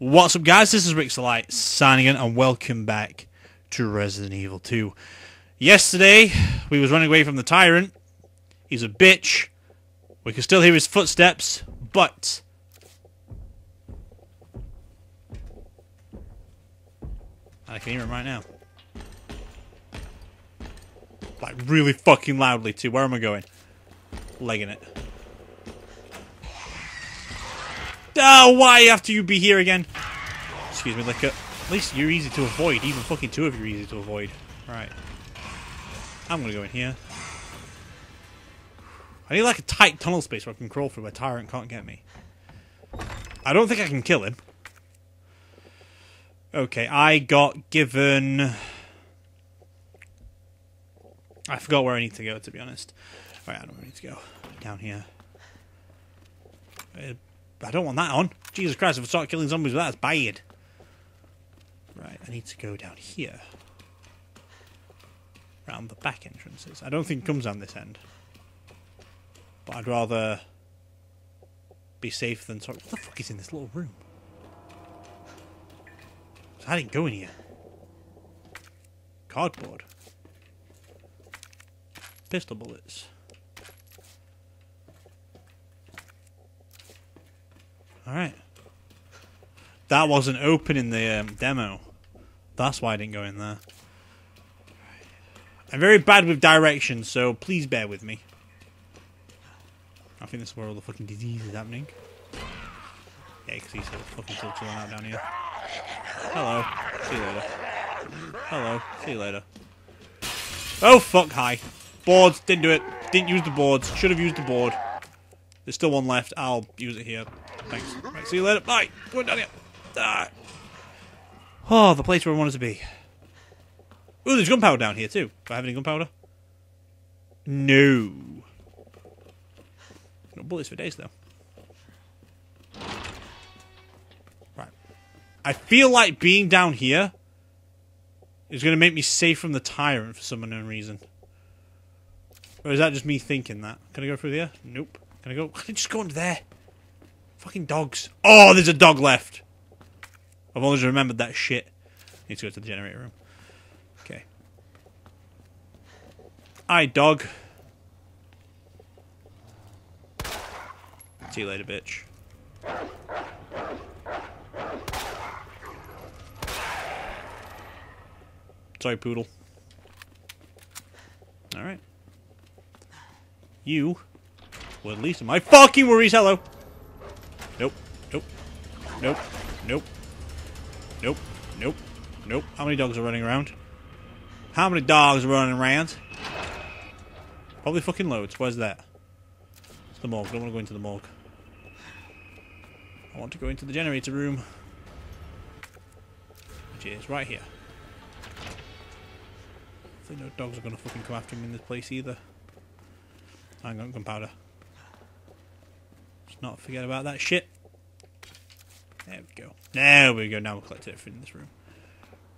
What's up, guys? This is Rixxalight signing in, and welcome back to Resident Evil 2. Yesterday, we was running away from the tyrant. He's a bitch. We can still hear his footsteps, but I can hear him right now. Like really fucking loudly too. Where am I going? Legging it. Oh, why after you be here again? Excuse me, like, uh, at least you're easy to avoid. Even fucking two of you are easy to avoid. Right. I'm gonna go in here. I need like a tight tunnel space where I can crawl through where Tyrant can't get me. I don't think I can kill him. Okay, I got given... I forgot where I need to go, to be honest. Alright, I don't know where I need to go. Down here. I don't want that on. Jesus Christ, if I start killing zombies with that, it's bad. Right, I need to go down here. Around the back entrances. I don't think it comes down this end. But I'd rather be safe than sorry. What the fuck is in this little room? I didn't go in here. Cardboard. Pistol bullets. Alright. That wasn't open in the um, demo. That's why I didn't go in there. I'm very bad with directions, so please bear with me. I think this is where all the fucking disease is happening. Yeah, because he's fucking still chilling out down here. Hello. See you later. Hello. See you later. Oh, fuck, hi. Boards. Didn't do it. Didn't use the boards. Should have used the board. There's still one left. I'll use it here. Thanks. Right, see you later. Bye. Going down here. Ah. Oh, the place where I wanted to be. Ooh, there's gunpowder down here too. Do I have any gunpowder? No. No bullets for days though. Right. I feel like being down here is going to make me safe from the tyrant for some unknown reason. Or is that just me thinking that? Can I go through there? Nope. Can I go? Can I just go under there? Fucking dogs. Oh, there's a dog left. I've always remembered that shit. Need to go to the generator room. Okay. Hi, dog. See you later, bitch. Sorry, poodle. Alright. You well, at least my fucking worries. Hello. Nope. Nope. Nope. Nope. Nope. How many dogs are running around? How many dogs are running around? Probably fucking loads. Where's that? It's the morgue. I don't want to go into the morgue. I want to go into the generator room. Which is right here. Hopefully no dogs are going to fucking come after me in this place either. I got gunpowder Let's not forget about that shit. There we go. There we go. Now we'll collect everything in this room.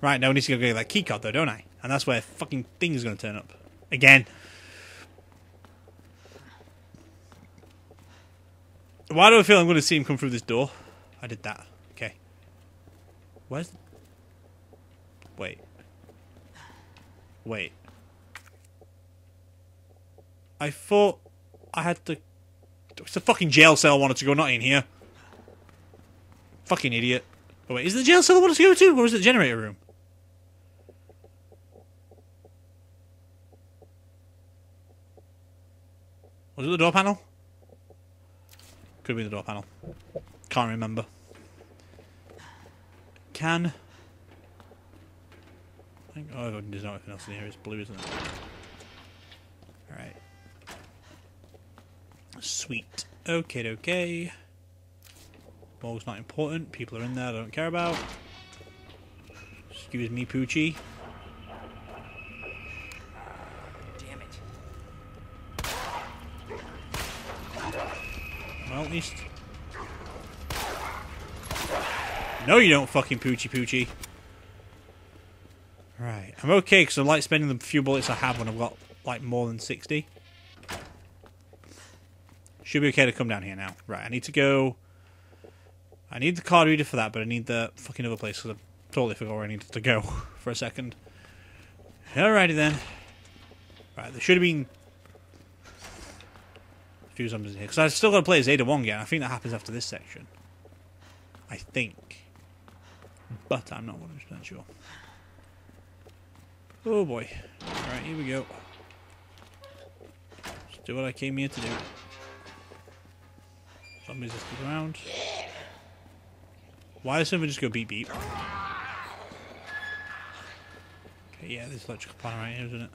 Right, now we need to go get that keycard though, don't I? And that's where fucking thing is going to turn up. Again. Why do I feel I'm going to see him come through this door? I did that. Okay. Where's... Wait. Wait. I thought I had to it's a fucking jail cell I wanted to go, not in here. Fucking idiot. Oh, wait, is the jail cell the one to go to, or is it the generator room? Was it the door panel? Could be the door panel. Can't remember. Can... I think, oh, there's not anything else in here. It's blue, isn't it? Alright. Sweet. Okay, okay. Ball's not important. People are in there I don't care about. Excuse me, Poochie. Damn it. Well, at least... No, you don't fucking Poochie Poochie. Right. I'm okay because I like spending the few bullets I have when I've got, like, more than 60. Should be okay to come down here now. Right, I need to go... I need the card reader for that, but I need the fucking other place because I totally forgot where I needed to go for a second. Alrighty then. Right, there should have been a few zombies here because I still got to play as Ada Wong again. I think that happens after this section. I think, but I'm not 100 percent sure. Oh boy! All right, here we go. Let's do what I came here to do. Zombies are still around. Why does someone just go beep beep? Okay, yeah, there's electrical pan right here, isn't it?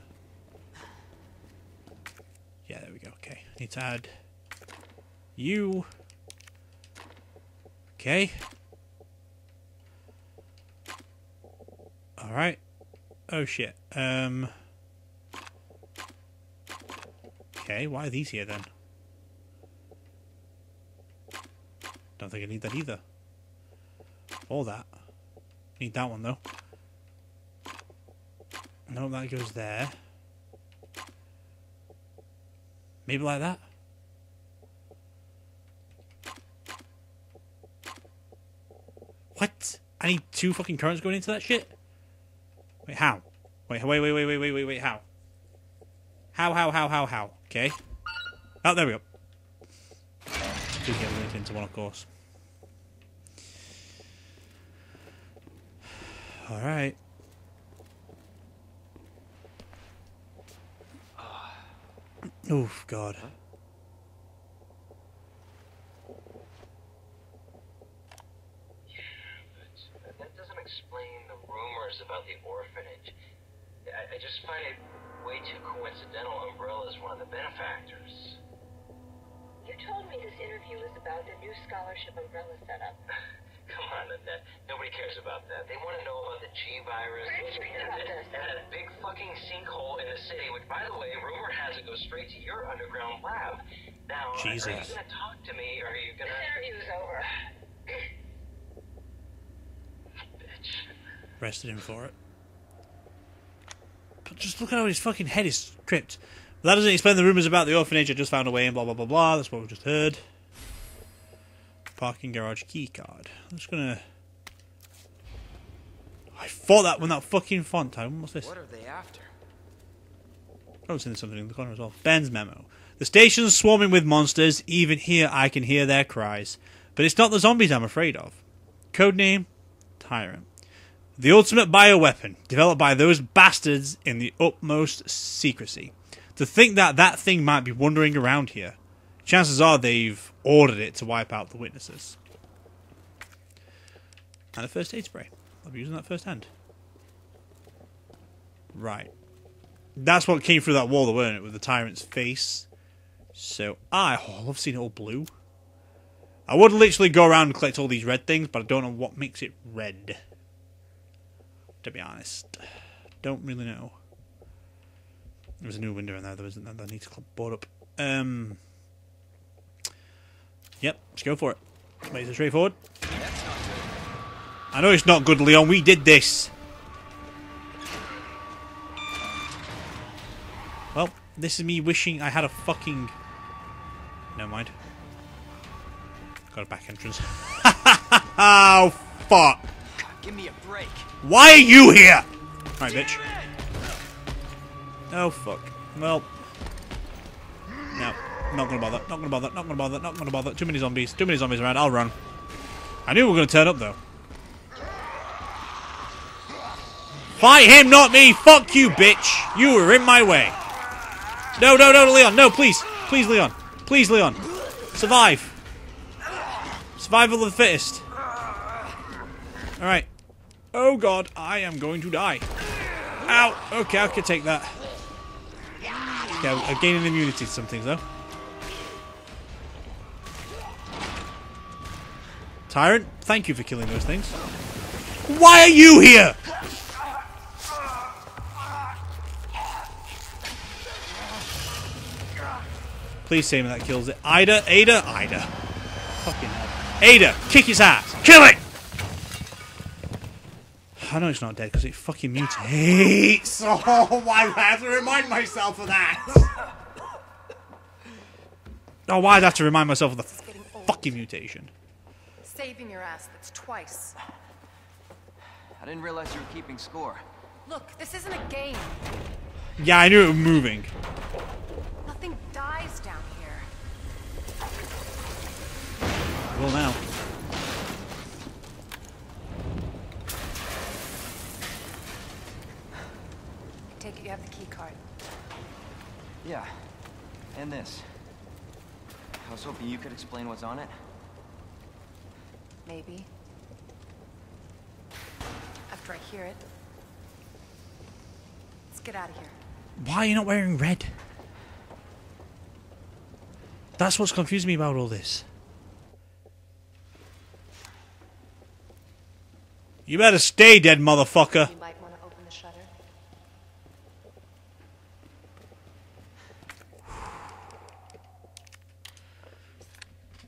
Yeah, there we go. Okay, need to add you. Okay. All right. Oh shit. Um. Okay, why are these here then? Don't think I need that either. Or that. Need that one though. No, that goes there. Maybe like that. What? I need two fucking currents going into that shit? Wait, how? Wait, wait, wait, wait, wait, wait, wait, wait, how? How, how, how, how, how? Okay. Oh, there we go. Two get linked into one, of course. Alright. Oof, God. But that doesn't explain the rumors about the orphanage. I, I just find it way too coincidental Umbrella's one of the benefactors. You told me this interview was about the new scholarship umbrella setup. Come on, Annette. Nobody cares about that. They want to know about the G virus Where did you and, this? and that big fucking sinkhole in the city, which, by the way, rumor has it goes straight to your underground lab. Now, are you Jesus. going to talk to me, or are you going This to... interview's over. Bitch. Arrested him for it. But just look at how his fucking head is stripped. That doesn't explain the rumours about the orphanage I just found a way and blah blah blah blah. That's what we just heard. Parking garage key card. I'm just gonna. I thought that when that fucking font time. What's this? What are they after? Oh, there's something in the corner as well. Ben's memo. The station's swarming with monsters. Even here, I can hear their cries. But it's not the zombies I'm afraid of. Codename Tyrant. The ultimate bioweapon, developed by those bastards in the utmost secrecy. To think that that thing might be wandering around here. Chances are they've ordered it to wipe out the witnesses. And a first aid spray. I'll be using that first hand. Right. That's what came through that wall, though, weren't it? With the tyrant's face. So, I oh, I love seeing it all blue. I would literally go around and collect all these red things, but I don't know what makes it red. To be honest. Don't really know. There's a new window in there, though, isn't there? That I need to board up. Um. Yep, let's go for it. Makes it straightforward. That's not good. I know it's not good, Leon. We did this. Well, this is me wishing I had a fucking. Never mind. Got a back entrance. oh fuck! Give me a break. Why are you here? Alright, bitch. Oh fuck. Well. No. Not gonna bother. Not gonna bother. Not gonna bother. Not gonna bother. Too many zombies. Too many zombies around. I'll run. I knew we were gonna turn up though. Fight him, not me. Fuck you, bitch. You were in my way. No, no, no, Leon. No, please. Please, Leon. Please, Leon. Survive. Survival of the fittest. Alright. Oh god, I am going to die. Ow! Okay, I can take that. Okay, I'm gaining immunity to some things though. Tyrant, thank you for killing those things. Why are you here? Please say me that kills it. Ida, Ada, Ida. Fucking hell. Ada, kick his ass. Kill it! I know it's not dead because it fucking mutates. Oh, why do I have to remind myself of that? Oh, why do I have to remind myself of the fucking mutation? Saving your ass. That's twice. I didn't realize you were keeping score. Look, this isn't a game. Yeah, I knew it was moving. Nothing dies down here. Well, now. Take it you have the key card. Yeah. And this. I was hoping you could explain what's on it. Maybe. After I hear it. Let's get out of here. Why are you not wearing red? That's what's confusing me about all this. You better stay dead, motherfucker. You might want to open the shutter.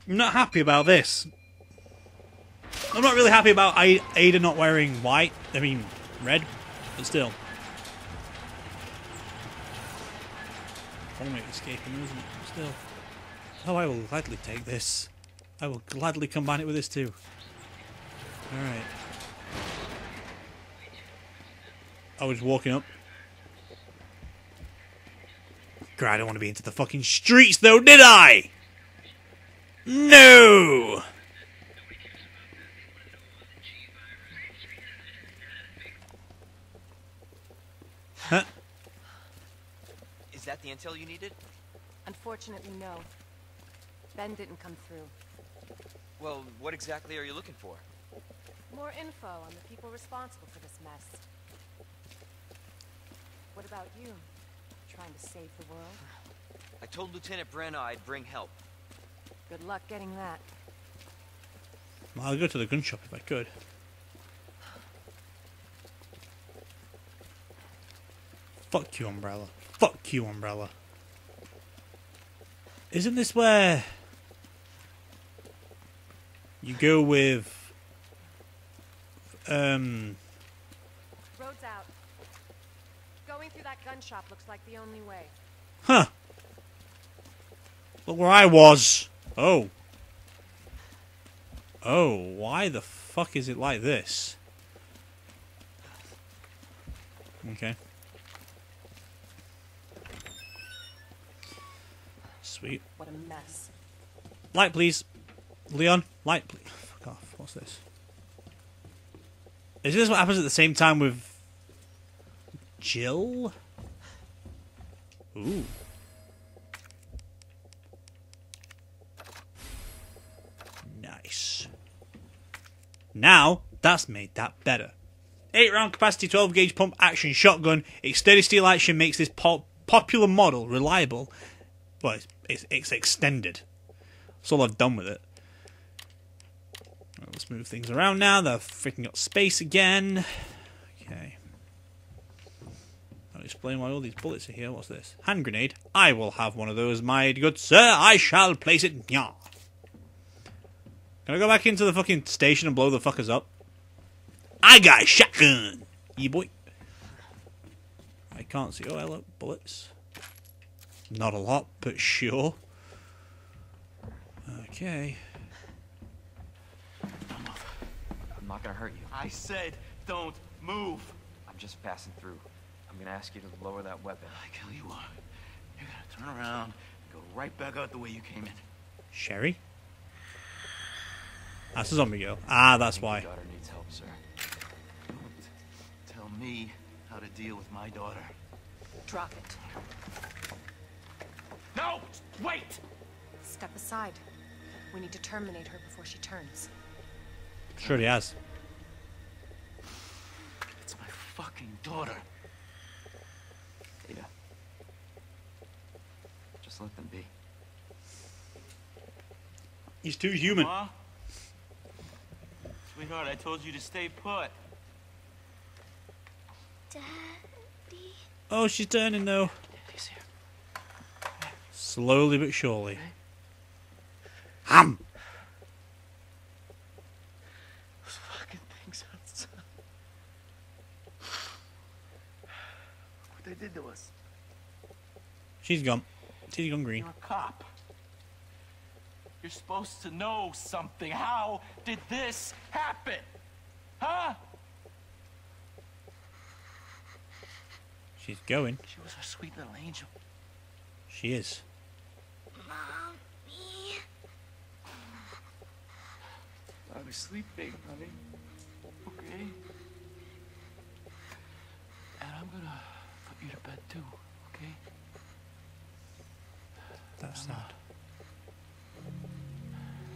I'm not happy about this. I'm not really happy about Ada not wearing white. I mean, red, but still. Probably escaping, isn't it? Still. Oh, I will gladly take this. I will gladly combine it with this too. Alright. I was walking up. God, I don't want to be into the fucking streets though, did I? No! Is that the intel you needed? Unfortunately, no. Ben didn't come through. Well, what exactly are you looking for? More info on the people responsible for this mess. What about you? Trying to save the world? I told Lieutenant Branagh I'd bring help. Good luck getting that. Well, I'll go to the gun shop if I could. Fuck you, Umbrella. Fuck you, Umbrella. Isn't this where you go with um Road's out. Going through that gun shop looks like the only way. huh look where I was oh oh why the fuck is it like this okay sweet What a mess. Light, please. Leon, light, please. Oh, fuck off. What's this? Is this what happens at the same time with Jill? Ooh. Nice. Now, that's made that better. 8 round capacity 12 gauge pump action shotgun. Its sturdy steel action makes this po- popular model reliable. Well, it's, it's, extended. That's all I've done with it. Let's move things around now. They've freaking got space again. Okay. I'll explain why all these bullets are here. What's this? Hand grenade. I will have one of those, my good sir. I shall place it. Nya. Can I go back into the fucking station and blow the fuckers up? I got a shotgun. Yeah, boy. I can't see. Oh, hello. Bullets. Not a lot, but sure. Okay. I'm not gonna hurt you. I said, don't move. I'm just passing through. I'm gonna ask you to lower that weapon. I tell you what, you're gonna turn around and go right back out the way you came in. Sherry? That's a zombie girl. Ah, that's Your why. daughter needs help, sir. Don't tell me how to deal with my daughter. Drop it. No! Wait! Step aside. We need to terminate her before she turns. Sure he has. It's my fucking daughter. Ada. Just let them be. He's too human. Ma? Sweetheart, I told you to stay put. Daddy. Oh, she's turning though. Slowly but surely. Ham! Those fucking things outside. What they did to us. She's gone. She's gone green. You're a cop. You're supposed to know something. How did this happen? Huh? She's going. She was our sweet little angel. She is. I was sleeping, honey. Okay? And I'm gonna put you to bed too, okay? That's not.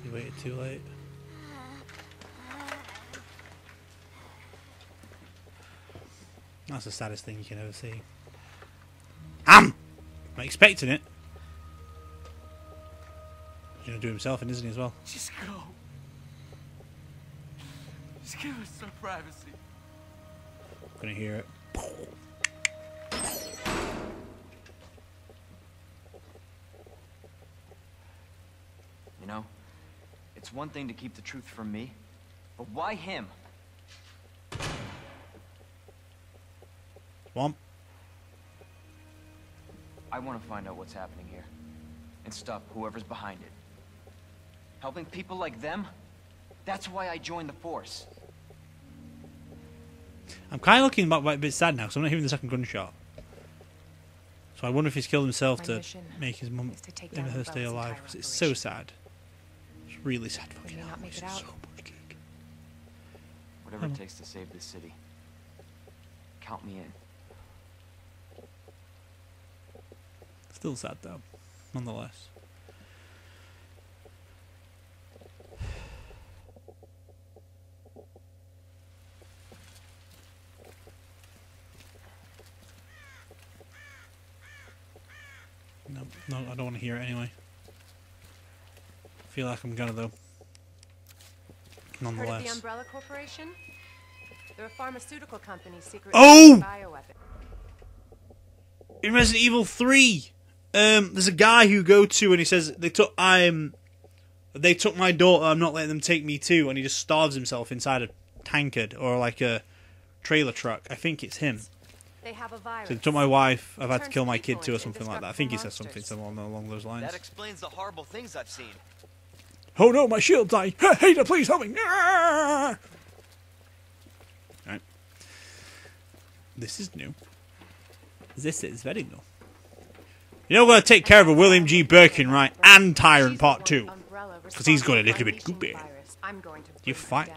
You waited too late. That's the saddest thing you can ever see. Am! I'm expecting it. He's gonna do himself in, isn't he, as well? Just go. Just give us some privacy. Gonna hear it. You know, it's one thing to keep the truth from me, but why him? Womp. I want to find out what's happening here and stop whoever's behind it. Helping people like them? That's why I joined the force. I'm kind of looking back a bit sad now because I'm not hearing the second gunshot. So I wonder if he's killed himself My to make his mum is to take and her stay alive because it's so sad. It's really sad. Fucking may hell, not make this it is out. so much cake. Whatever it um, takes to save this city. Count me in. Still sad though, nonetheless. No, no, I don't want to hear it anyway. feel like I'm gonna though. Nonetheless. Heard of the Umbrella Corporation? They're a pharmaceutical company secretly Oh! in Resident Evil Three, um, there's a guy who go to and he says they took I'm, they took my daughter. I'm not letting them take me too, and he just starves himself inside a tankard or like a trailer truck. I think it's him. So they took my wife. I've had to kill my kid too, or something like that. I think he says something along, along those lines. That explains the horrible things I've seen. Oh no, my shield's dying. Hater, please help me. Ah! Right. This is new. This is very new. You know, we're going to take care of a William G. Birkin, right? And Tyrant Part 2. Because he's got a little bit goopy. the virus. I'm going to You bring fight. down.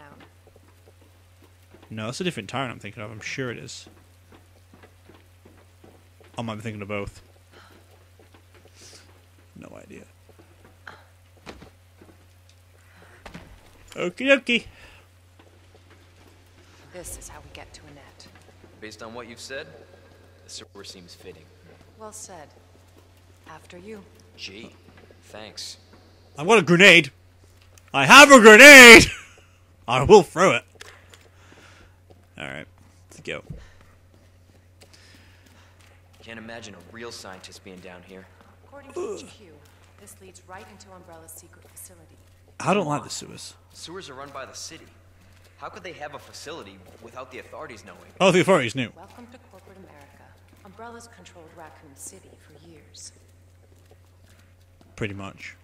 No, that's a different Tyrant I'm thinking of. I'm sure it is. I might be thinking of both. No idea. Okie dokie. This is how we get to Annette. Based on what you've said, the sewer seems fitting. Well said. After you. Gee, thanks. I want a grenade. I have a grenade! I will throw it. Alright, let's go. Can't imagine a real scientist being down here. According to HQ, this leads right into Umbrella's secret facility. I don't like the sewers. Sewers are run by the city. How could they have a facility without the authorities knowing? Oh, the authorities knew. Welcome to corporate America. Umbrella's controlled Raccoon City for years. Pretty much.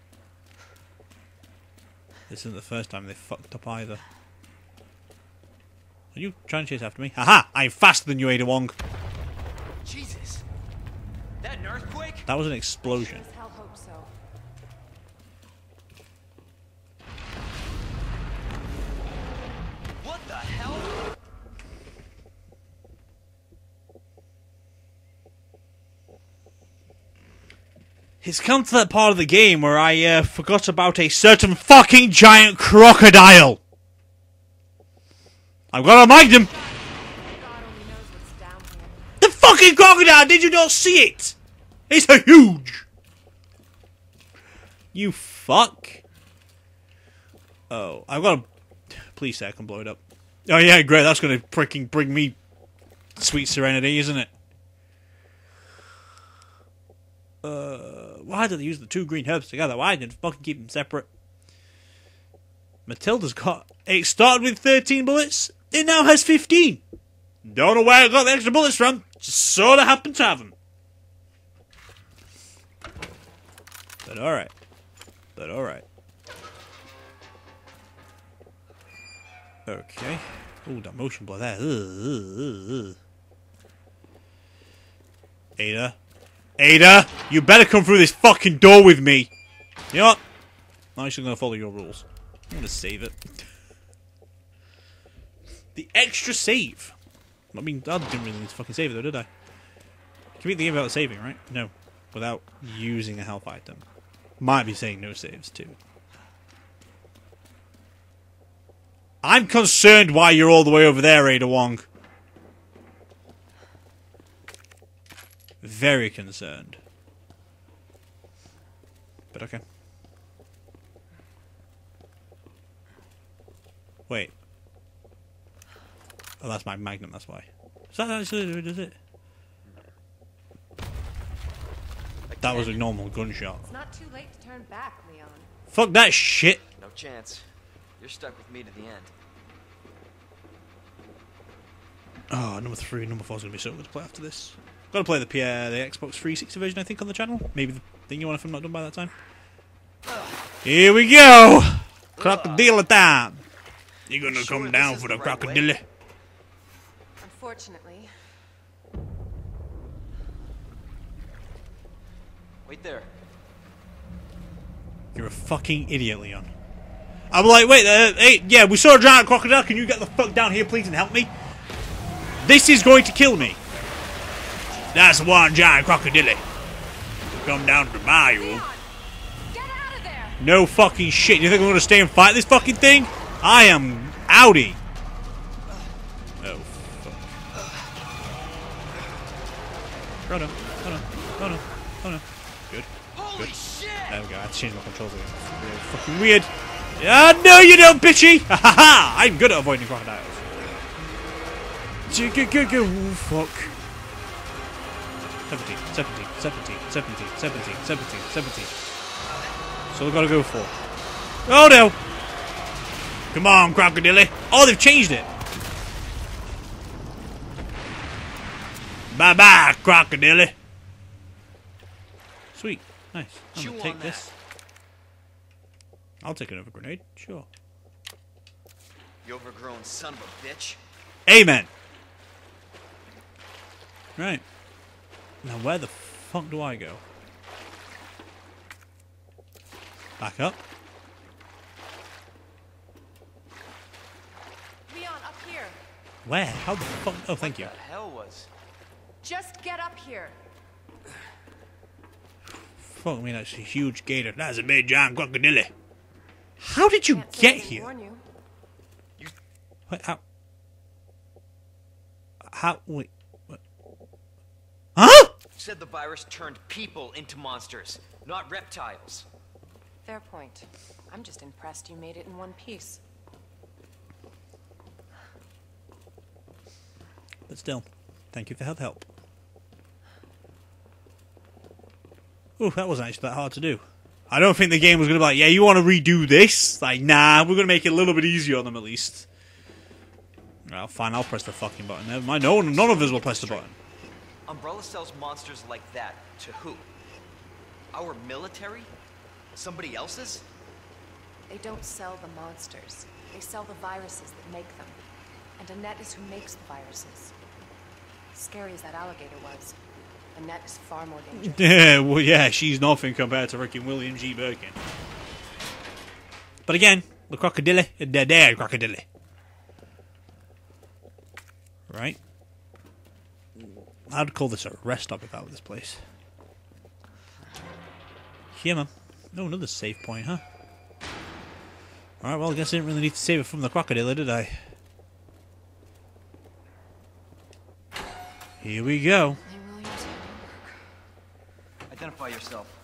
This isn't the first time they fucked up either. Are you trying to chase after me? Haha! I'm faster than you, Ada Wong. Jesus! That an earthquake? That was an explosion. Sure as hope so. What the hell? It's come to that part of the game where I uh, forgot about a certain fucking giant crocodile. I've got a magnum. God only knows what's down here. The fucking crocodile! Did you not see it? It's a huge. You fuck. Oh, I've got a. Please say I can blow it up. Oh yeah, great. That's gonna freaking bring me sweet serenity, isn't it? Uh, why did they use the two green herbs together? Why didn't fucking keep them separate? Matilda's got. It started with 13 bullets. It now has 15. Don't know where I got the extra bullets from. Just sort of happened to have him. But alright. But alright. Okay. Oh, that motion blur there. Ugh, ugh, ugh. Ada. Ada! You better come through this fucking door with me! You know what? I'm actually going to follow your rules. I'm going to save it. the extra save. I mean, I didn't really need to fucking save it though, did I? Can beat the game without saving, right? No. Without using a health item. Might be saying no saves too. I'm concerned why you're all the way over there, Ada Wong. Very concerned. But okay. Wait. Oh, that's my magnum, that's why. Is that actually what it does it? That was a normal gunshot. It's not too late to turn back, Leon. Fuck that shit! No chance. You're stuck with me to the end. Oh, number three, number four is gonna be so good to play after this. Gotta play the Pierre, uh, the Xbox 360 version, I think, on the channel. Maybe the thing you want if I'm not done by that time. Here we go! Crocodile time! You're gonna Sure come down is for the the right way? crocodile. Unfortunately, Wait there. You're a fucking idiot, Leon. I'm like, wait, uh, hey, yeah, we saw a giant crocodile. Can you get the fuck down here, please, and help me? This is going to kill me. That's one giant crocodile. Come down to my room. Leon, get out of there! No fucking shit. You think I'm gonna stay and fight this fucking thing? I am outie. Oh no. Oh no. Oh no. Oh no. Good. Holy Good. shit! There we go. I had to change my controls again. It's really fucking weird. Yeah, no, you don't, bitchy! Ha ha ha! I'm good at avoiding crocodiles. Go, go, go, fuck. 17, 17, 17, 17, 17, 17, 17. So we gotta go for. Oh no! Come on, crocodile! Oh, they've changed it! Bye bye, crocodile! Sweet. Nice. I'm Chew gonna take this. I'll take another grenade. Sure. You overgrown son of a bitch. Amen! Right. Now where the fuck do I go? Back up. Leon, up here. Where? How the fuck? Oh, thank you. The hell was? Just get up here. Fuck me, that's a huge gator. That's a big giant crocodile. How did you Can't get here? warn you. Wait, how? How? Wait. What? Huh? Said the virus turned people into monsters, not reptiles. Fair point. I'm just impressed you made it in one piece. But still, thank you for the help. Ooh, that wasn't actually that hard to do. I don't think the game was going to be like, yeah, you want to redo this? Like, nah, we're going to make it a little bit easier on them at least. Well, fine, I'll press the fucking button. Never mind, no one, none of us will press the button. Umbrella sells monsters like that to who? Our military? Somebody else's? They don't sell the monsters. They sell the viruses that make them. And Annette is who makes the viruses. Scary as that alligator was, Annette is far more dangerous. Yeah, well, yeah, she's nothing compared to freaking William G. Birkin. But again, the crocodile, they're there, crocodile. Right? I'd call this a rest stop if I were this place. Here, man. No, another save point, huh? Alright, well, I guess I didn't really need to save it from the crocodile, did I? Here we go. Hey, Identify yourself.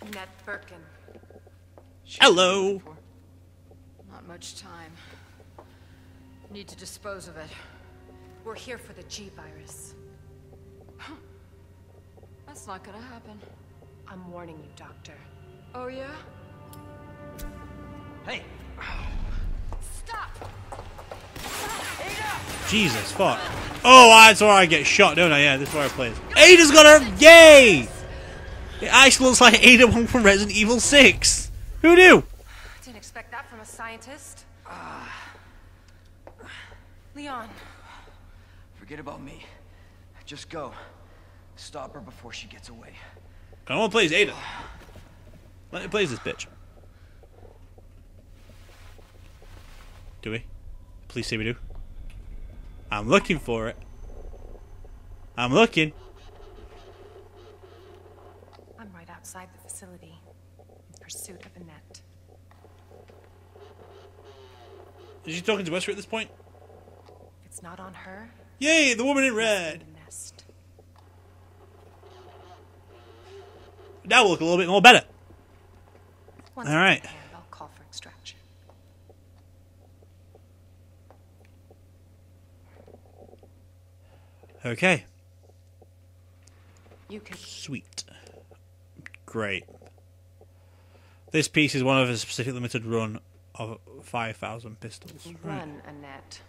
Annette Birkin. Hello! Not much time. Need to dispose of it. We're here for the G virus. That's not gonna happen. I'm warning you, Doctor. Oh, yeah? Hey, Stop! Jesus, fuck. Oh, that's where I get shot, don't I? Yeah, this is where I play. Ada's got her. Yay! It actually looks like Ada one from Resident Evil 6. Who knew? Didn't expect that from a scientist. Uh, Leon, Forget about me. Just go. Stop her before she gets away. I want to play as Ada. Let me play as this bitch. Do we? Please say we do. I'm looking for it. I'm looking. I'm right outside the facility in pursuit of Annette. Is she talking to Wesker at this point? If it's not on her, Yay, the woman in red. nest. That will look a little bit more better. Once All right. hand, I'll call for extraction. Okay. You could Sweet. Great. This piece is one of a specific limited run of 5,000 pistols. Right. run, Annette,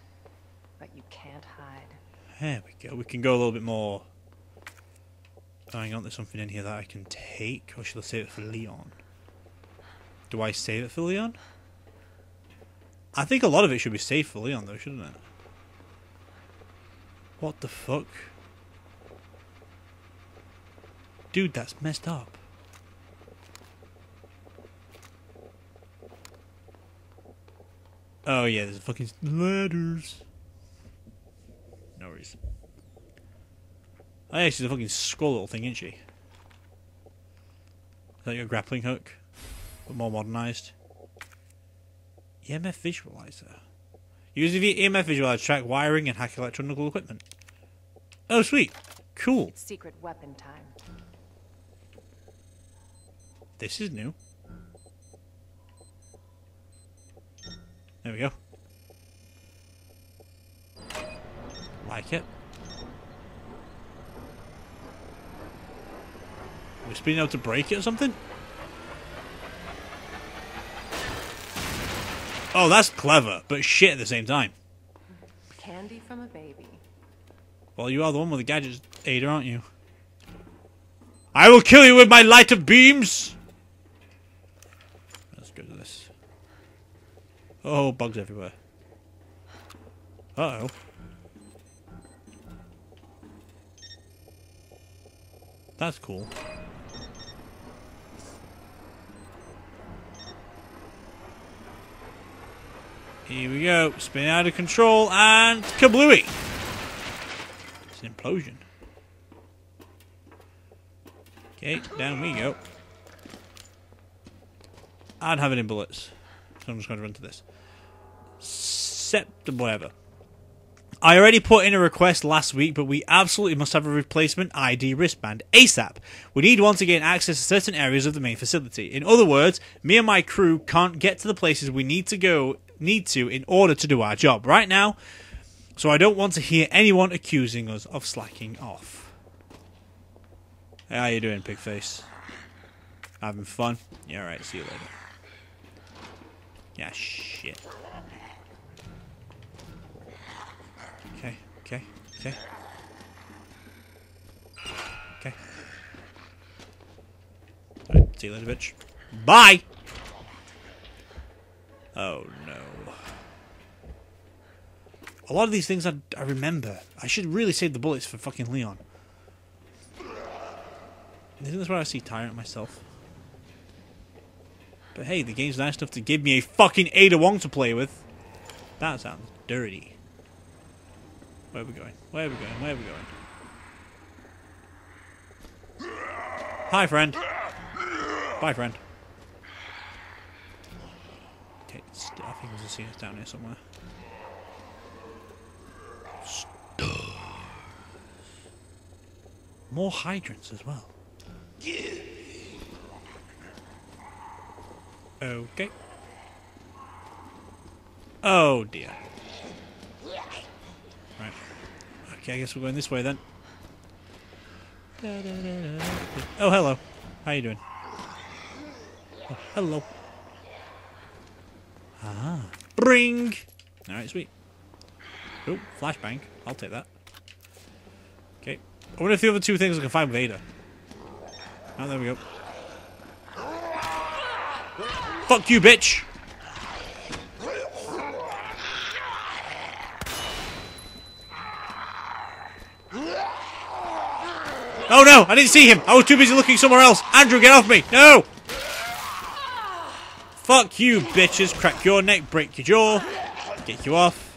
but you can't hide. There we go. We can go a little bit more. Oh, hang on, there's something in here that I can take. Or should I save it for Leon? Do I save it for Leon? I think a lot of it should be saved for Leon, though, shouldn't it? What the fuck? Dude, that's messed up. Oh, yeah, there's fucking ladders. No worries. Oh, yeah, she's a fucking skull little thing, isn't she? Is that your grappling hook? But more modernized? EMF visualizer. Use the EMF visualizer to track wiring and hack electronic equipment. Oh, sweet. Cool. It's secret weapon time. This is new. There we go. Like it. We're being able to break it or something? Oh, that's clever, but shit at the same time. Candy from a baby. Well, you are the one with the gadgets, Ada, aren't you? I will kill you with my light of beams! Let's go to this. Oh, bugs everywhere. Uh oh. That's cool. Here we go. Spin out of control and kablooey! An implosion. Okay, down we go. I don't have any bullets, so I'm just going to run to this. Sept whatever. I already put in a request last week, but we absolutely must have a replacement ID wristband ASAP. We need one to gain access to certain areas of the main facility. In other words, me and my crew can't get to the places we need to go need to in order to do our job right now. So I don't want to hear anyone accusing us of slacking off. Hey, how you doing, Pigface? Having fun? Yeah, alright, see you later. Yeah, shit. Okay, okay, okay. Okay. See you later, bitch. Bye! Oh no. A lot of these things I, I remember. I should really save the bullets for fucking Leon. Isn't this where I see Tyrant myself? But hey, the game's nice enough to give me a fucking Ada Wong to play with. That sounds dirty. Where are we going? Where are we going? Where are we going? Hi, friend. Bye, friend. Okay, I think there's a scene down here somewhere. More hydrants as well. Okay. Oh dear. Right. Okay, I guess we're going this way then. Oh, hello. How you doing? Oh, hello. Ah. Bring! Alright, sweet. Oh, flashbang. I'll take that. I wonder if the other two things we can find with Vader. Oh, there we go. Fuck you, bitch! Oh no, I didn't see him. I was too busy looking somewhere else. Andrew, get off me. No! Fuck you, bitches. Crack your neck, break your jaw, get you off.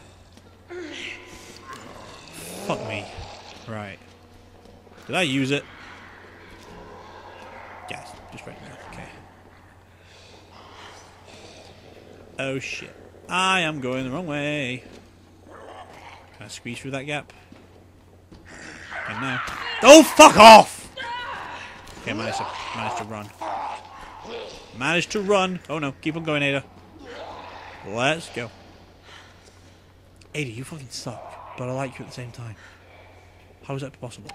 Did I use it? Yes, just right there. Okay. Oh shit. I am going the wrong way. Can I squeeze through that gap? Okay, no. Oh, fuck off! Okay, managed to, managed to run. Managed to run. Oh no, keep on going, Ada. Let's go. Ada, you fucking suck, but I like you at the same time. How is that possible?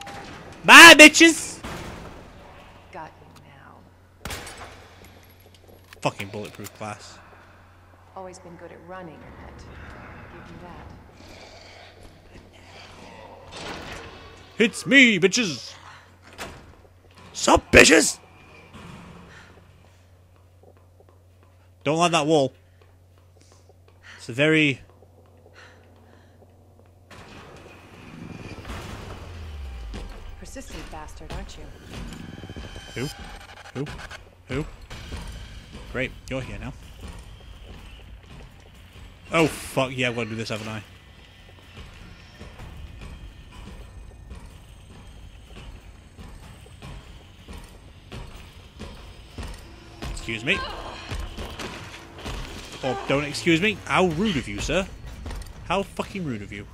Bye, bitches! Got you now. Fucking bulletproof glass. Always been good at running, Annette. Give you that. It's me, bitches! Sup, bitches? Don't like that wall. It's a very... bastard, aren't you? Who? Who? Who? Great, you're here now. Oh, fuck, yeah, I've got to do this, haven't I? Excuse me. Or don't excuse me. How rude of you, sir. How fucking rude of you.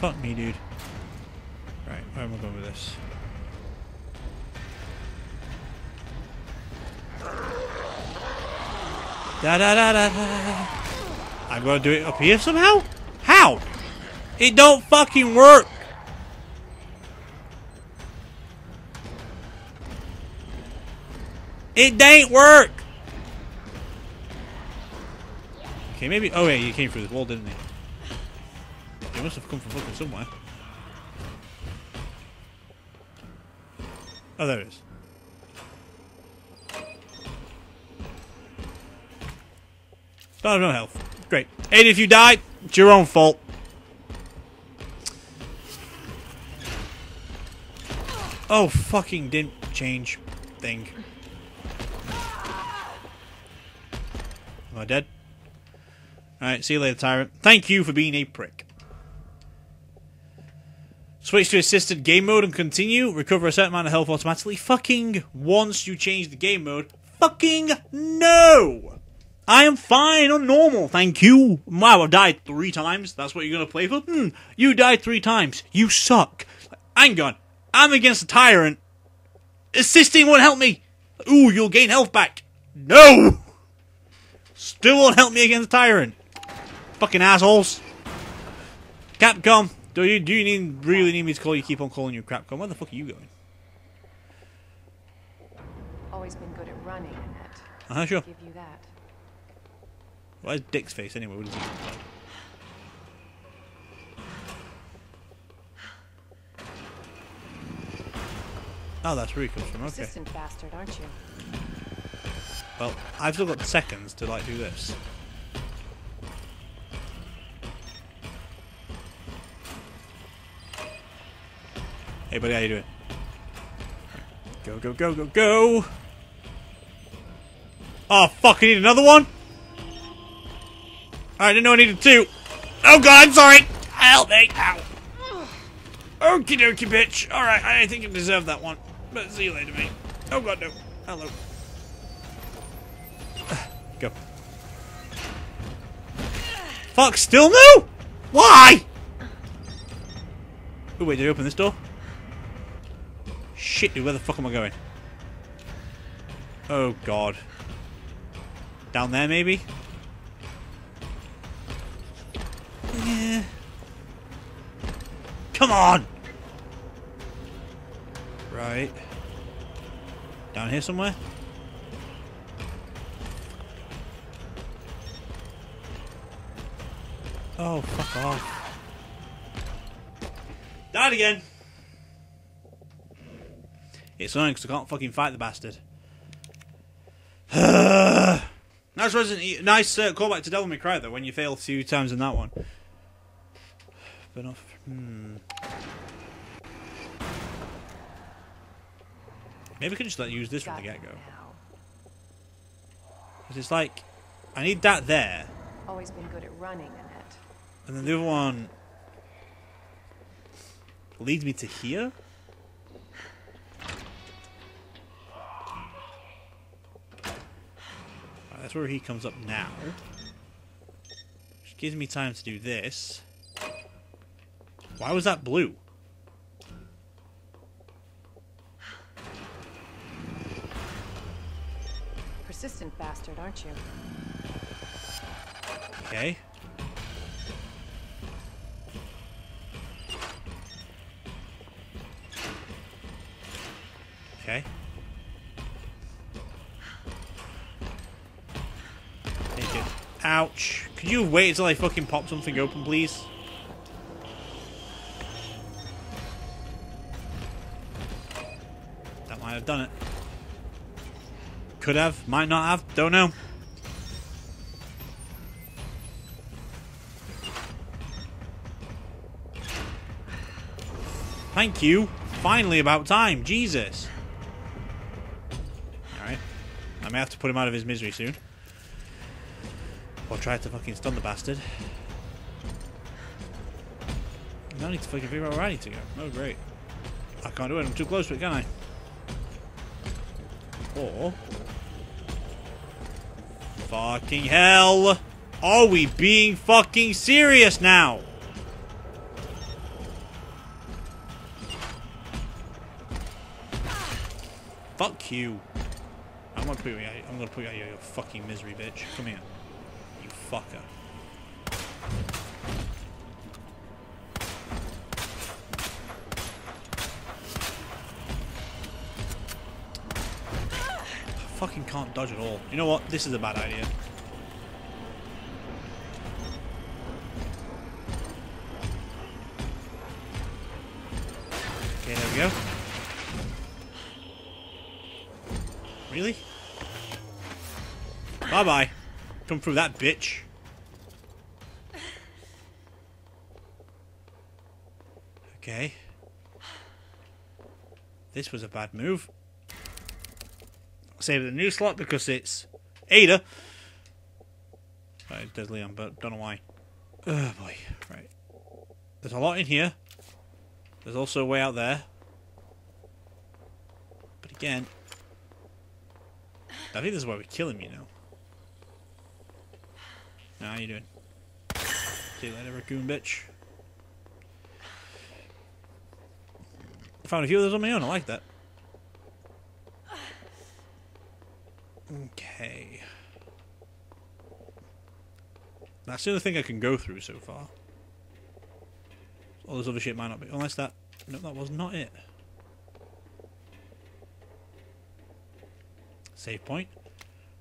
Fuck me, dude. Right, where am I going with this? Da da da da da. I'm gonna do it up here somehow? How? It don't fucking work! It ain't work! Okay, maybe. Oh, yeah, he came through this wall, didn't he? He must have come from fucking somewhere. Oh, there it is. Have no health. Great. Eight if you die, it's your own fault. Oh, fucking didn't change thing. Am I dead? Alright, see you later, Tyrant. Thank you for being a prick. Switch to assisted game mode and continue. Recover a certain amount of health automatically. Fucking once you change the game mode. Fucking no! I am fine on normal, thank you. Wow, I've died three times. That's what you're gonna play for? Hmm, you died three times. You suck. Hang on. I'm against a tyrant. Assisting won't help me. Ooh, you'll gain health back. No! Still won't help me against a tyrant. Fucking assholes. Capcom, do you do you need really need me to call you? Keep on calling you Capcom. Where the fuck are you going? Always been good at running, Annette. Uh huh, sure. Give you that. Where's Dick's face anyway? What does he? Oh, that's where he comes from. Okay. Persistent bastard, aren't you? Well, I've still got seconds to like do this. Hey buddy, how you doing? Go, go, go, go, go! Oh fuck, I need another one? I didn't know I needed two. Oh god, sorry! Help me! Ow! Okie dokie, bitch. Alright, I think you deserve that one. But see you later, mate. Oh god, no. Hello. Go. Fuck, still no? Why? Oh, wait, did I open this door? Shit, dude, where the fuck am I going? Oh, God. Down there, maybe? Yeah. Come on! Right. Down here somewhere? Oh, fuck off. Died again! It's annoying because I can't fucking fight the bastard. nice Resident E- nice uh, callback to Devil May Cry though when you fail a few times in that one. But not. Hmm. Maybe I could just let you use this from the get go. Because it's like, I need that there, Always been good at running, Annette. and then the other one leads me to here. That's where he comes up now. Which gives me time to do this. Why was that blue? Persistent bastard, aren't you? Okay. Okay. Ouch. Could you wait until I fucking pop something open, please? That might have done it. Could have, might not have, don't know. Thank you. Finally about time. Jesus. Alright. I may have to put him out of his misery soon. Try to fucking stun the bastard. Now I need to fucking figure out where I need to go. Oh, great. I can't do it. I'm too close to it, can I? Or... Fucking hell! Are we being fucking serious now? Fuck you. I'm gonna put you out, I'm gonna put you out of your fucking misery, bitch. Come here. You fucker. I fucking can't dodge at all. You know what? This is a bad idea. Okay, there we go. Really? Bye bye. Come through that bitch. Okay. This was a bad move. Save the new slot because it's Ada. Right, it does Leon, but don't know why. Oh boy. Right. There's a lot in here. There's also a way out there. But again, I think this is why we kill him, you know. How you doing? See you later, raccoon bitch. Found a few of those on my own. I like that. Okay. That's the only thing I can go through so far. All this other shit might not be. Oh, Unless that. No, that was not it. Save point.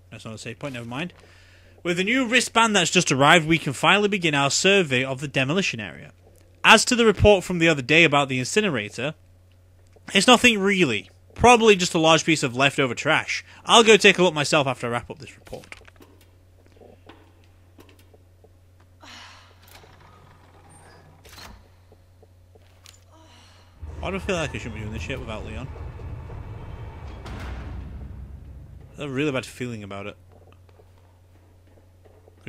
That's not a save point, never mind. With the new wristband that's just arrived, we can finally begin our survey of the demolition area. As to the report from the other day about the incinerator, it's nothing really. Probably just a large piece of leftover trash. I'll go take a look myself after I wrap up this report. I don't feel like I shouldn't be doing this shit without Leon? I have a really bad feeling about it.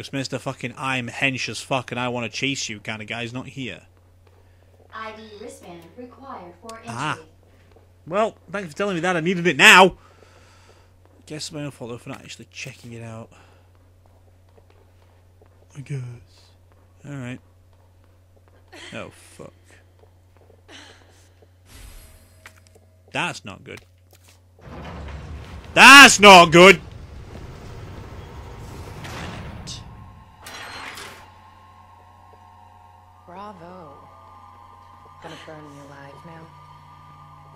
Because Mr. fucking I'm hench as fuck and I want to chase you kind of guy's not here. ID wristband required for entry. Ah. Well, thanks for telling me that. I needed it now. Guess my own fault though for not actually checking it out. I guess. Alright. Oh, fuck. That's not good. That's not good!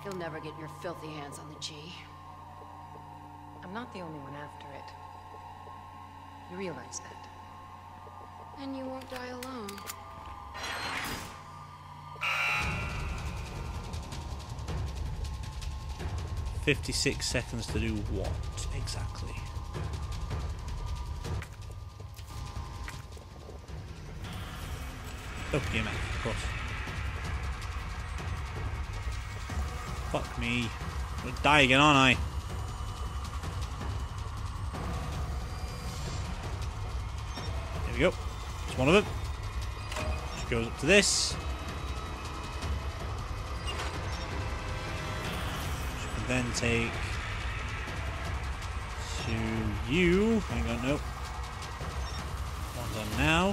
You'll never get your filthy hands on the G. I'm not the only one after it. You realize that. And you won't die alone. Fifty-six seconds to do what exactly? Oh, yeah, man, of course. Fuck me. I'm gonna die again, aren't I? There we go. It's one of them. Goes up to this. Then take to you. Hang on, nope. One's on now.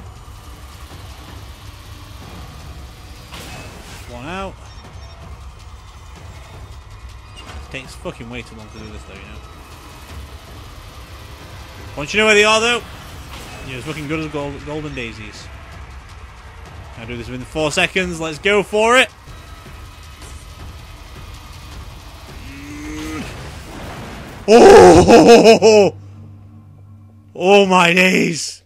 One out. Takes fucking way too long to do this though, you know. Once you know where they are though, you're as looking good as gold, golden daisies. I'll do this within four seconds. Let's go for it. Mm. Oh! Oh my days!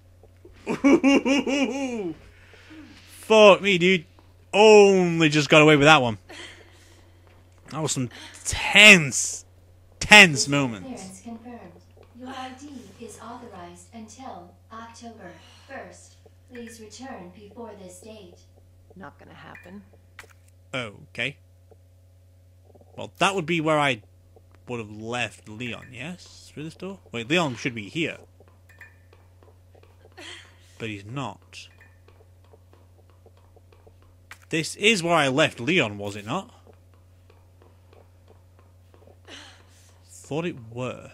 Fuck me, dude. Only just got away with that one. That was some tense, tense moments. Clearance confirmed. Your ID is authorized until October 1st. Please return before this date. Not gonna happen. Okay. Well, that would be where I would have left Leon, yes? Through this door? Wait, Leon should be here. But he's not. This is where I left Leon, was it not? Thought it were.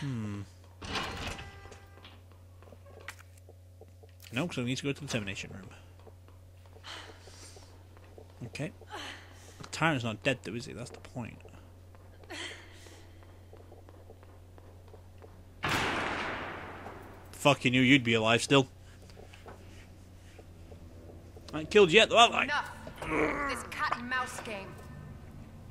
Hmm. No, because I need to go to the termination room. Okay. The Tyrant's not dead though, is he? That's the point. Fucking knew you'd be alive still. I ain't killed yet though, have I? Enough! this cat and mouse game.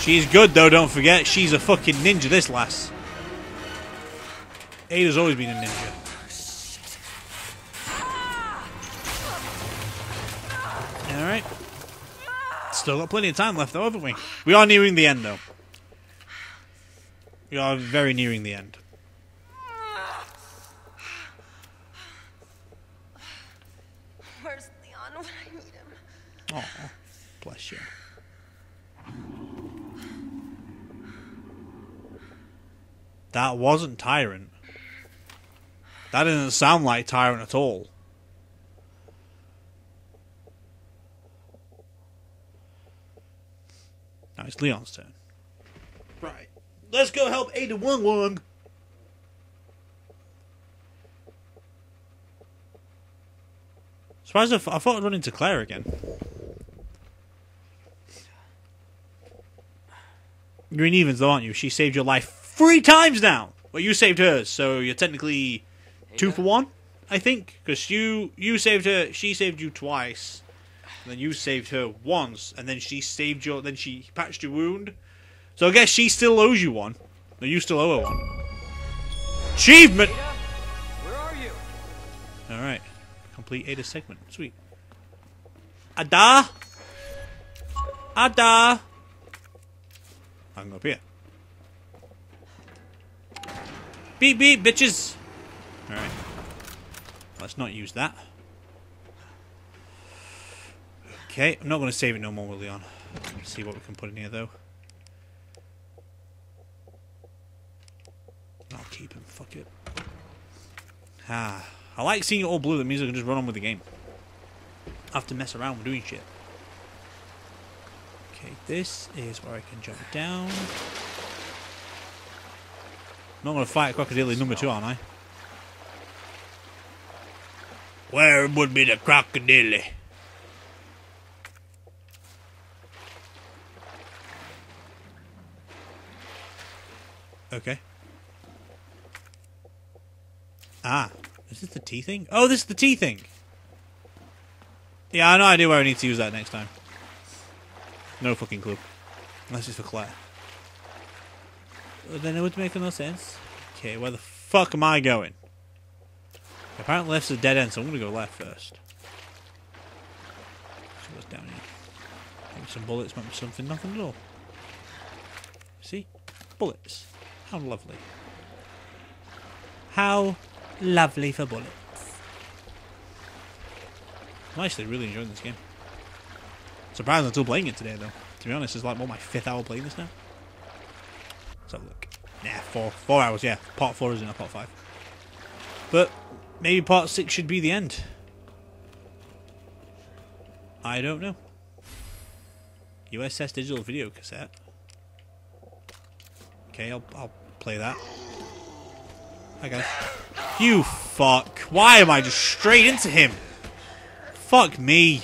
She's good though, don't forget. She's a fucking ninja, this lass. Ada's always been a ninja. Alright. Still got plenty of time left though, haven't we? We are nearing the end though. We are very nearing the end. Where's Leon when I need him? Oh, bless you. That wasn't Tyrant. That didn't sound like Tyrant at all. Now it's Leon's turn. Right. Let's go help Ada Wong Wong. Surprised I, I thought I'd run into Claire again. You're in evens though, aren't you? She saved your life three times now. Well, you saved hers, so you're technically two for one, I think, because you you saved her, she saved you twice, and then you saved her once, and then she saved your, then she patched your wound. So I guess she still owes you one. No, you still owe her one. Achievement. Ada, where are you? All right, complete Ada segment. Sweet. Ada. Ada. I can go up here. Beep beep, bitches. All right. Let's not use that. Okay, I'm not going to save it no more, Leon. Let's see what we can put in here, though. I'll keep him. Fuck it. Ah, I like seeing it all blue. That means I can just run on with the game. I have to mess around with doing shit. Okay, this is where I can jump down. Not gonna fight Crocodile number two, aren't I? Where would be the crocodile? Okay. Ah, is this the T thing? Oh, this is the T thing. Yeah, I have no idea where I need to use that next time. No fucking clue. Unless it's for Claire. Then it would make no sense. Okay, where the fuck am I going? Apparently left's a dead end, so I'm gonna go left first. See what's down here. Maybe some bullets, might be something, nothing at all. See? Bullets. How lovely. How lovely for bullets. I'm actually really enjoying this game. Surprised I'm still playing it today, though. To be honest, it's like what my fifth hour playing this now. Let's have a look. Nah, four, four hours. Yeah, part four isn't a part five. But maybe part six should be the end. I don't know. USS digital video cassette. Okay, I'll I'll play that. Hi guys. You fuck! Why am I just straight into him? Fuck me.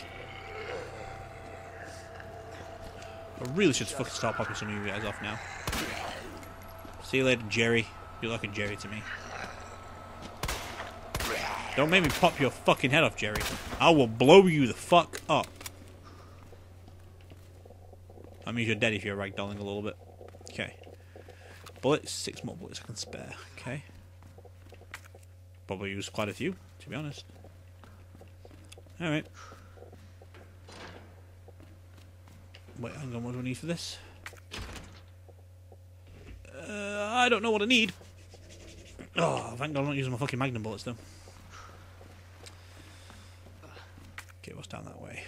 I really should fucking start popping some of you guys off now. See you later, Jerry. You're like a Jerry to me. Don't make me pop your fucking head off, Jerry. I will blow you the fuck up. That means you're dead if you're ragdolling a little bit. Okay. Bullets, six more bullets I can spare. Okay. Probably use quite a few, to be honest. Alright. Wait, hang on, what do we need for this? Uh, I don't know what I need. Oh, thank God I'm not using my fucking magnum bullets, though. Okay, what's down that way?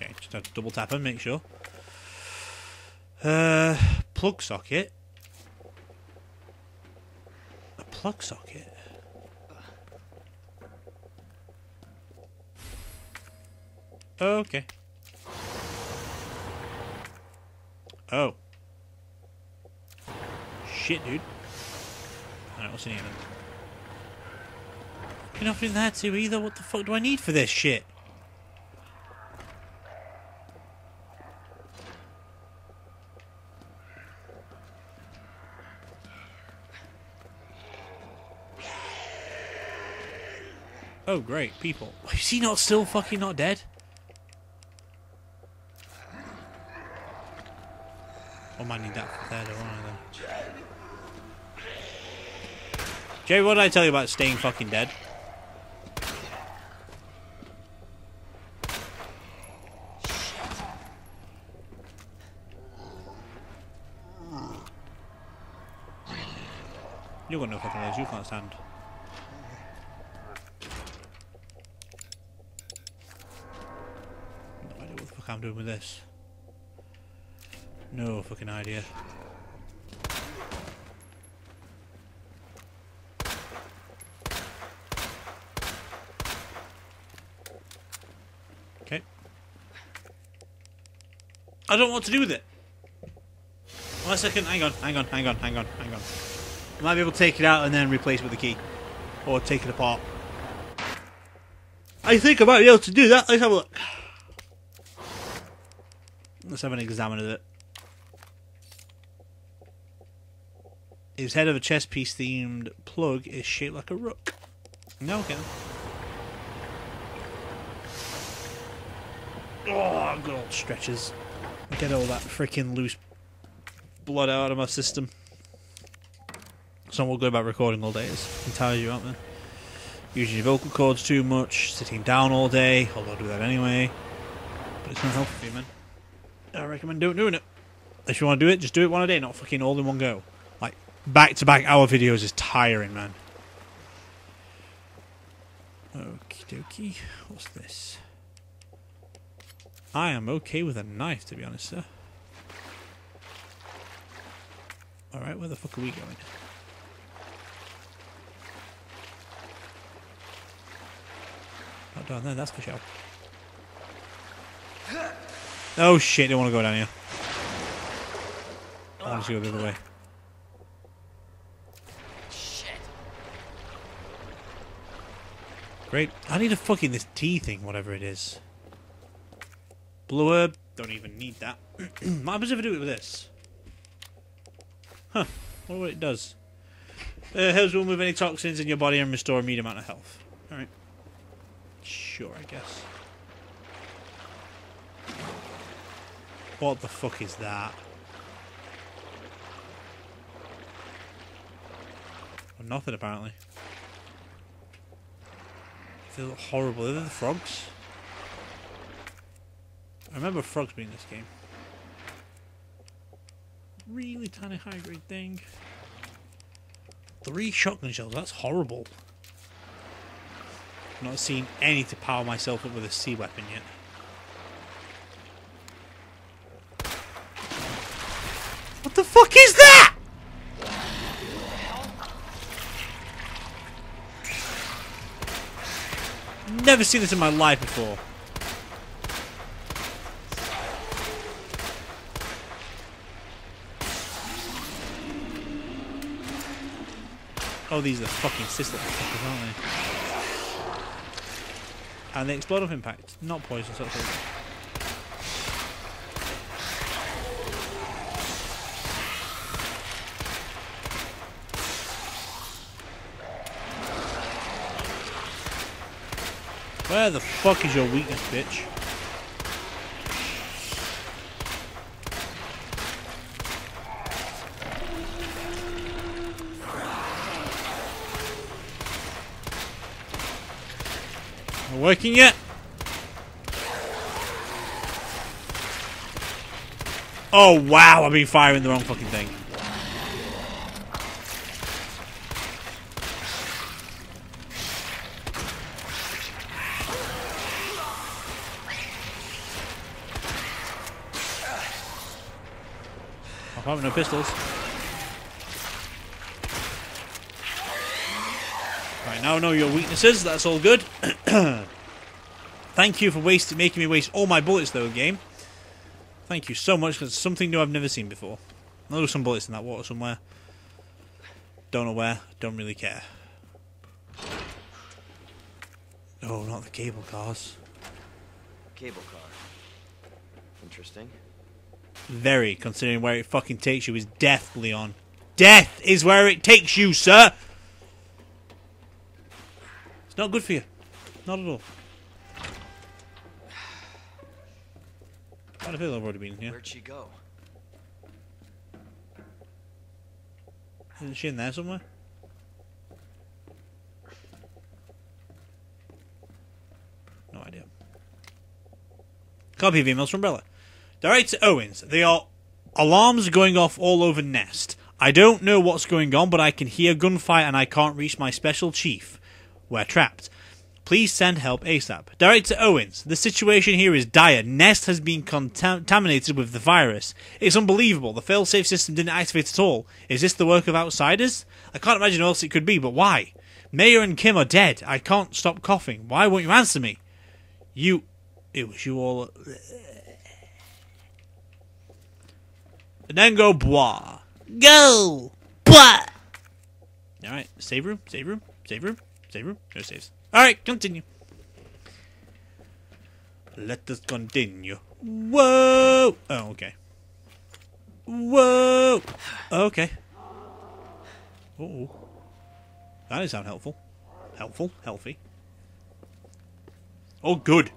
Okay, just have to double tap and make sure. Uh, plug socket. A plug socket. Okay. Oh. Shit, dude. Alright, what's in here then? You're not doing that too either. What the fuck do I need for this shit? Oh, great, people. Is he not still fucking not dead? I might need that for there, don't then? Jerry, what did I tell you about staying fucking dead? You got no fucking legs, you can't stand. No idea what the fuck I'm doing with this. No fucking idea. Okay. I don't know what to do with it. I can. Hang on, hang on, hang on, hang on, hang on. I might be able to take it out and then replace it with the key. Or take it apart. I think I might be able to do that. Let's have a look. Let's have an examine of it. His head of a chess piece themed plug is shaped like a rook. No, okay. Oh, good old stretches. Get all that freaking loose blood out of my system. It's not what good about recording all day is. Can tire you out, man. Using your vocal cords too much, sitting down all day, although I do that anyway. But it's not healthy for you, man. I recommend don't doing it. If you want to do it, just do it one a day, not fucking all in one go. Like, back to back hour videos is tiring, man. Okie dokie. What's this? I am okay with a knife, to be honest, sir. Alright, where the fuck are we going? Not down there, that's for sure. Oh shit, don't want to go down here. I'll just go the other way. Shit. Great. I need a fucking this tea thing, whatever it is. Blue herb. Don't even need that. what happens if I do it with this? Huh. Wonder what it does. Uh, will remove any toxins in your body and restore a medium amount of health. Alright. Sure, I guess. What the fuck is that? Nothing, apparently. They look horrible. Are they the frogs? I remember frogs being in this game. Really tiny high grade thing. Three shotgun shells, that's horrible. Not seen any to power myself up with a sea weapon yet. What the fuck is that? Never seen this in my life before. Oh, these are the fucking sister fuckers, aren't they? And they explode off impact, not poison, so Where the fuck is your weakness, bitch? Not working yet? Oh wow, I've been firing the wrong fucking thing. I'm no pistols. Right, now I know your weaknesses, that's all good. Thank you for wasting, making me waste all my bullets though, game. Thank you so much, because it's something new I've never seen before. Know there's some bullets in that water somewhere. Don't know where, don't really care. Oh, not the cable cars. Cable car. Interesting. Very, considering where it fucking takes you is death, Leon. Death is where it takes you, sir! It's not good for you. Not at all. I feel I've already been here. Where'd she go? Isn't she in there somewhere? No idea. Copy of emails from Umbrella. Director Owens, there are alarms going off all over Nest. I don't know what's going on, but I can hear gunfire and I can't reach my special chief. We're trapped. Please send help ASAP. Director Owens, the situation here is dire. Nest has been contaminated with the virus. It's unbelievable. The failsafe system didn't activate at all. Is this the work of outsiders? I can't imagine who else it could be, but why? Mayor and Kim are dead. I can't stop coughing. Why won't you answer me? You. It was you all. And then go bois. Go! Bois! Alright, save room, save room, save room, save room. No saves. Alright, continue. Let us continue. Whoa! Oh, okay. Whoa! Oh, okay. Oh. That is didn't helpful. Helpful, healthy. Oh, good.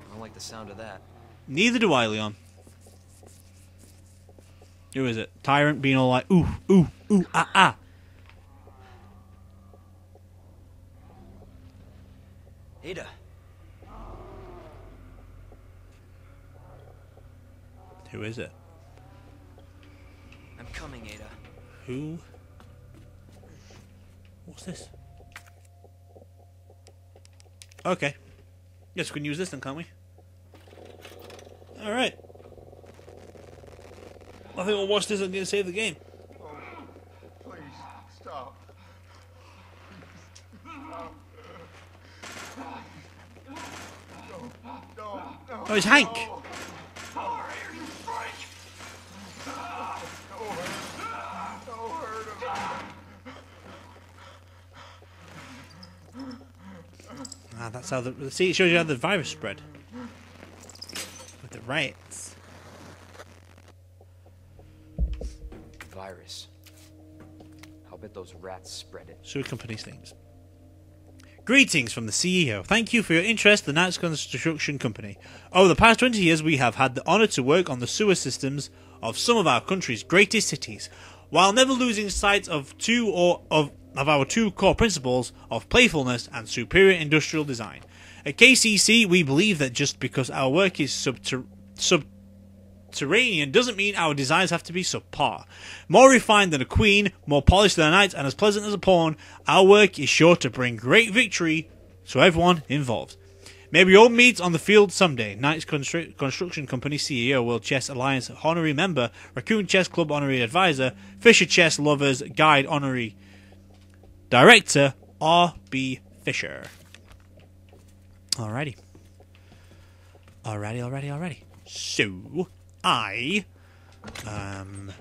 I don't like the sound of that. Neither do I, Leon. Who is it? Tyrant being all like, ooh, ooh, ooh, ah, ah. Ada. Who is it? I'm coming, Ada. Who? What's this? Okay. Guess we can use this then, can't we? Alright. I think I'll watch this and going to save the game. Oh, please, stop. No, no, it's Hank. Ah, that's how the see it shows you how the virus spread with the riots. Virus. I'll bet those rats spread it. Sewer companies things. Greetings from the CEO. Thank you for your interest in the Knights Construction Company. Over the past 20 years, we have had the honour to work on the sewer systems of some of our country's greatest cities, while never losing sight of two or of, of our two core principles of playfulness and superior industrial design. At KCC, we believe that just because our work is subter- sub subterranean doesn't mean our designs have to be subpar. More refined than a queen, more polished than a knight, and as pleasant as a pawn, our work is sure to bring great victory to everyone involved. Maybe we all meet on the field someday. Knights Constru- Construction Company CEO, World Chess Alliance honorary member, Raccoon Chess Club honorary advisor, Fisher Chess Lovers Guide honorary director, R.B. Fisher. Alrighty. Alrighty, alrighty, alrighty. So, I am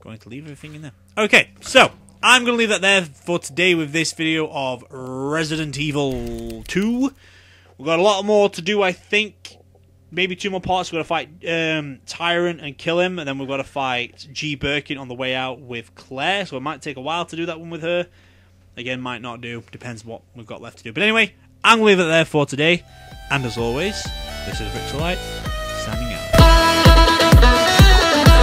going to leave everything in there. Okay, so I'm going to leave that there for today with this video of Resident Evil 2. We've got a lot more to do, I think. Maybe two more parts. We've got to fight um, Tyrant and kill him, and then we've got to fight G. Birkin on the way out with Claire. So it might take a while to do that one with her. Again, might not do. Depends what we've got left to do. But anyway, I'm going to leave it there for today. And as always, this is Rixxalight